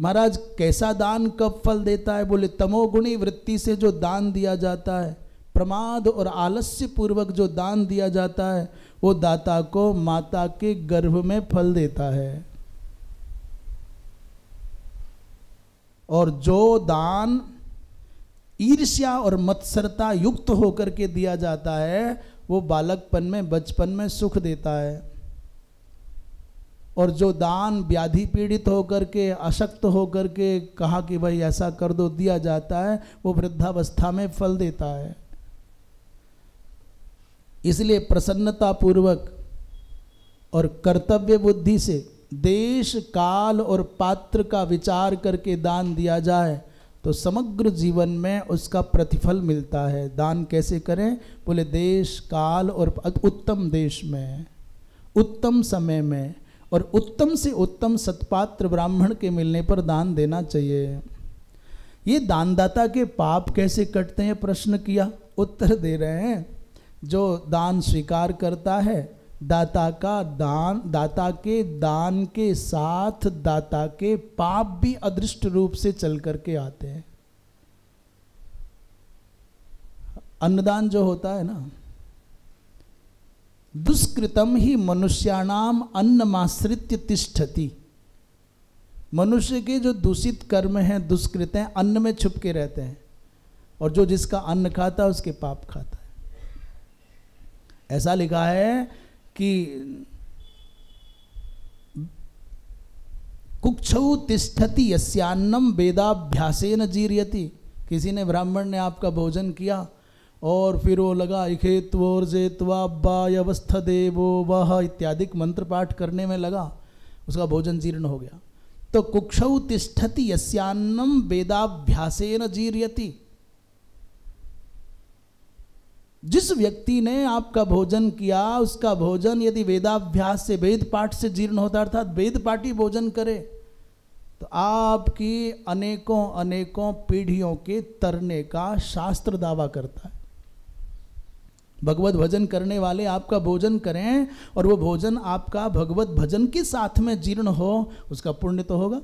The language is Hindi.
महाराज, कैसा दान कब फल देता है? बोले, तमोगुणी वृत्ति से जो दान दिया जाता है, प्रमाद और आलस्य पूर्वक जो दान दिया जाता है, वो दाता को माता के गर्भ में फल देता है। और जो दान ईर्ष्या और मत्सरता युक्त होकर के दिया जाता है, वो बालकपन में, बचपन में सुख देता है। और जो दान व्याधि पीड़ित होकर के, अशक्त होकर के कहा कि भाई ऐसा कर दो, दिया जाता है, वो वृद्धावस्था में फल देता है। इसलिए प्रसन्नता पूर्वक और कर्तव्य बुद्धि से देश, काल और पात्र का विचार करके दान दिया जाए तो समग्र जीवन में उसका प्रतिफल मिलता है। दान कैसे करें? बोले, देश, काल और उत्तम देश में, उत्तम समय में। और उत्तम से उत्तम सत्पात्र ब्राह्मण के मिलने पर दान देना चाहिए। ये दानदाता के पाप कैसे कटते हैं? प्रश्न किया, उत्तर दे रहे हैं। जो दान स्वीकार करता है, दाता का दान, दाता के दान के साथ दाता के पाप भी अदृष्ट रूप से चल करके आते हैं। अन्नदान जो होता है ना दुष्कृतम ही मनुष्याणाम अन्नमाश्रित्य तिष्ठति। मनुष्य के जो दूषित कर्म हैं, दुष्कृत हैं, अन्न में छुप के रहते हैं और जो जिसका अन्न खाता है, उसके पाप खाता है। ऐसा लिखा है कि कुक्षु तिष्ठति यस्यान्नम वेदाभ्यासेन जीर्यति। किसी ने ब्राह्मण ने आपका भोजन किया और फिर वो लगा इखेत्वोर जेत्वावस्थ देवो वह इत्यादि मंत्र पाठ करने में लगा। उसका भोजन जीर्ण हो गया। तो कुक्षौ तिष्ठति यस्यान्नम वेदाभ्यासेन जीर्यति। जिस व्यक्ति ने आपका भोजन किया, उसका भोजन यदि वेदाभ्यास से, वेद पाठ से जीर्ण होता, अर्थात वेद पाठी भोजन करे तो आपकी अनेकों अनेकों पीढ़ियों के तरने का शास्त्र दावा करता है। भगवत भजन करने वाले आपका भोजन करें और वो भोजन आपका भगवत भजन के साथ में जीर्ण हो, उसका पुण्य तो होगा।